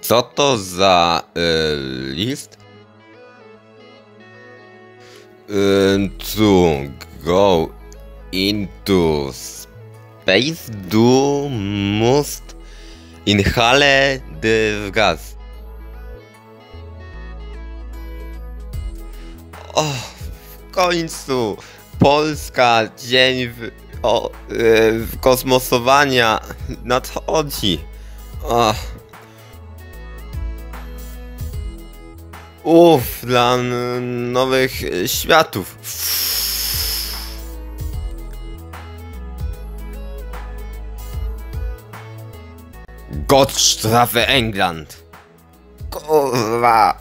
Co to za y, list? To go into space do must inhale the gas. O, w końcu Polska dzień w, o, y, kosmosowania nadchodzi. Uff, dla nowych e, światów. Gott strafe England. Kurwa.